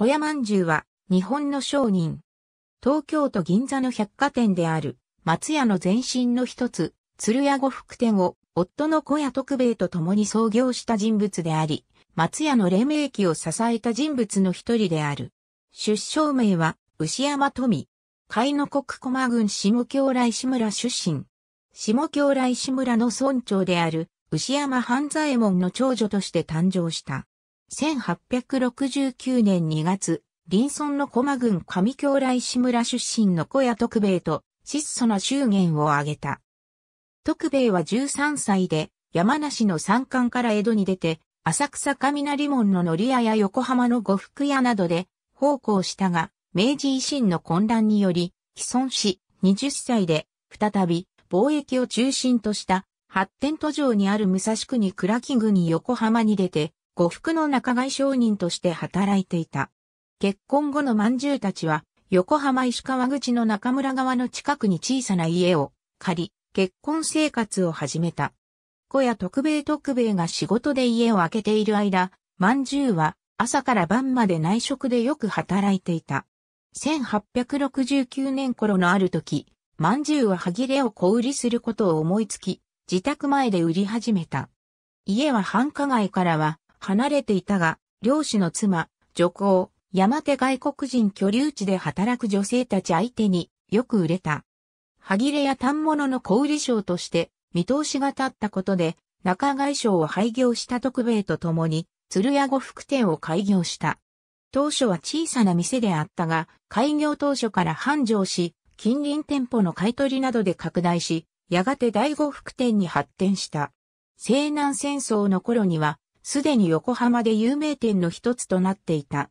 小屋まんじゅうは日本の商人。東京都銀座の百貨店である松屋の前身の一つ、鶴屋呉服店を夫の小屋徳兵衛と共に創業した人物であり、松屋の黎明期を支えた人物の一人である。出生名は牛山富。海の国駒郡下京来志村出身。下京来志村の村長である牛山半左衛門の長女として誕生した。1869年2月、林村の駒郡上京来志村出身の小屋徳兵衛と質素な祝言を挙げた。徳兵衛は13歳で山梨の山間から江戸に出て、浅草雷門の乗り屋や横浜の呉服屋などで奉公したが、明治維新の混乱により、既存し、20歳で、再び、貿易を中心とした発展途上にある武蔵国倉木郡横浜に出て、呉服の仲買商人として働いていた。結婚後の饅頭たちは、横浜石川口の中村川の近くに小さな家を借り、結婚生活を始めた。小屋徳兵衛徳兵が仕事で家を空けている間、饅頭は朝から晩まで内職でよく働いていた。1869年頃のある時、饅頭は歯切れを小売りすることを思いつき、自宅前で売り始めた。家は繁華街からは離れていたが、漁師の妻、女工、山手外国人居留地で働く女性たち相手によく売れた。歯切れや反物の小売商として見通しが立ったことで中外商を廃業した特兵衛と共に鶴屋呉服店を開業した。当初は小さな店であったが、開業当初から繁盛し、近隣店舗の買取などで拡大し、やがて第五福店に発展した。西南戦争の頃には、すでに横浜で有名店の一つとなっていた。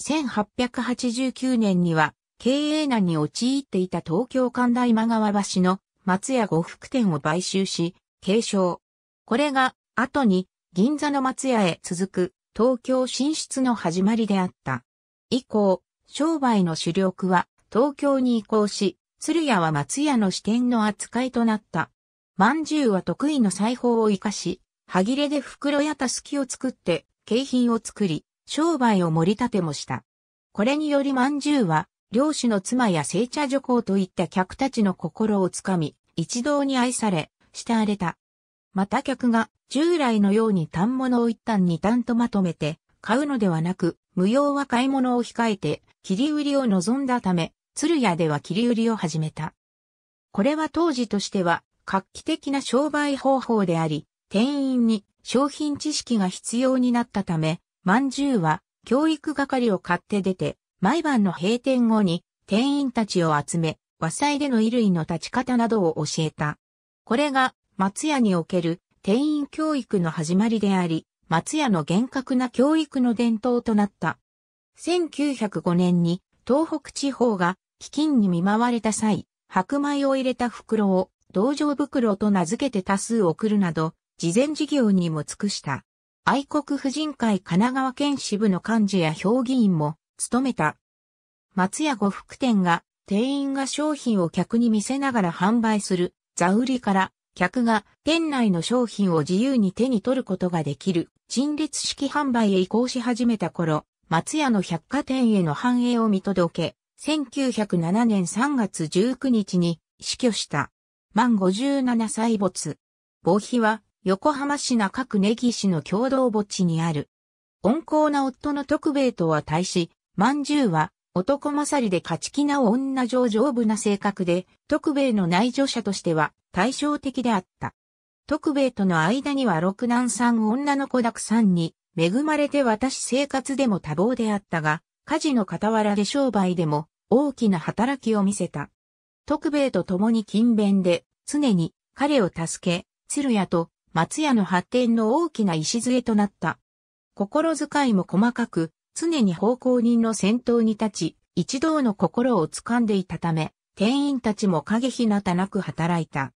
1889年には経営難に陥っていた東京神田今川橋の松屋呉服店を買収し、継承。これが後に銀座の松屋へ続く東京進出の始まりであった。以降、商売の主力は東京に移行し、鶴屋は松屋の支店の扱いとなった。饅頭は得意の裁縫を活かし、歯切れで袋やたすきを作って景品を作り、商売を盛り立てもした。これにより饅頭は、漁師の妻や聖茶女工といった客たちの心をつかみ、一堂に愛され、慕われた。また客が従来のように単物を一旦二単とまとめて買うのではなく、無用は買い物を控えて切り売りを望んだため、鶴屋では切り売りを始めた。これは当時としては画期的な商売方法であり、店員に商品知識が必要になったため、饅頭は教育係を買って出て、毎晩の閉店後に店員たちを集め、和裁での衣類の立ち方などを教えた。これが松屋における店員教育の始まりであり、松屋の厳格な教育の伝統となった。1905年に東北地方が飢饉に見舞われた際、白米を入れた袋を道場袋と名付けて多数送るなど、事前事業にも尽くした。愛国婦人会神奈川県支部の幹事や評議員も務めた。松屋呉服店が店員が商品を客に見せながら販売する座売りから客が店内の商品を自由に手に取ることができる陳列式販売へ移行し始めた頃、松屋の百貨店への繁栄を見届け、1907年3月19日に死去した。満57歳没。墓碑は横浜市中区根岸の共同墓地にある。温厚な夫の徳兵衛とは対し、万十は男勝りで勝ち気な女上丈夫な性格で、徳兵衛の内助者としては対照的であった。徳兵衛との間には六男三女の子だくさんに恵まれて私生活でも多忙であったが、家事の傍らで商売でも大きな働きを見せた。徳兵衛と共に勤勉で、常に彼を助け、鶴屋と松屋の発展の大きな礎となった。心遣いも細かく、常に奉公人の先頭に立ち、一同の心を掴んでいたため、店員たちも影ひなたなく働いた。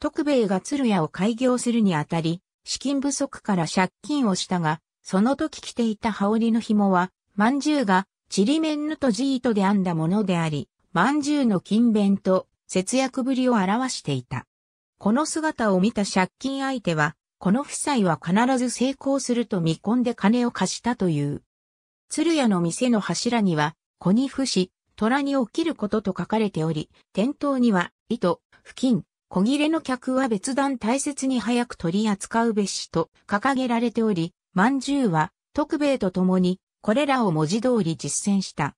徳兵衛が鶴屋を開業するにあたり、資金不足から借金をしたが、その時着ていた羽織の紐は、饅頭がちりめんぬとじーとで編んだものであり、饅頭の勤勉と節約ぶりを表していた。この姿を見た借金相手は、この夫妻は必ず成功すると見込んで金を貸したという。鶴屋の店の柱には、子に伏し、虎に起きることと書かれており、店頭には、糸、付近、小切れの客は別段大切に早く取り扱うべしと掲げられており、饅頭は、徳兵衛と共に、これらを文字通り実践した。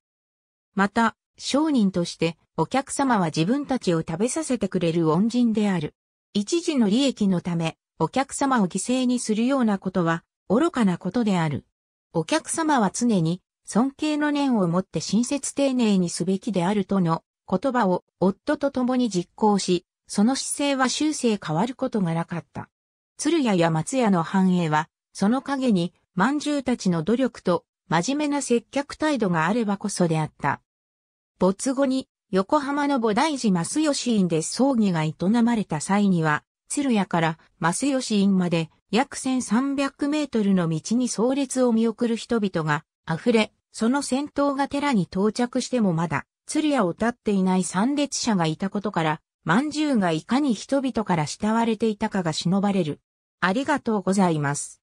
また、商人として、お客様は自分たちを食べさせてくれる恩人である。一時の利益のため、お客様を犠牲にするようなことは、愚かなことである。お客様は常に、尊敬の念をもって親切丁寧にすべきであるとの言葉を夫と共に実行し、その姿勢は終生変わることがなかった。鶴屋や松屋の繁栄は、その陰に、饅頭たちの努力と真面目な接客態度があればこそであった。没後に、横浜の菩提寺増吉院で葬儀が営まれた際には、鶴屋から増吉院まで約1300メートルの道に葬列を見送る人々が溢れ、その先頭が寺に到着してもまだ、鶴屋を立っていない参列者がいたことから、饅頭がいかに人々から慕われていたかが忍ばれる。ありがとうございます。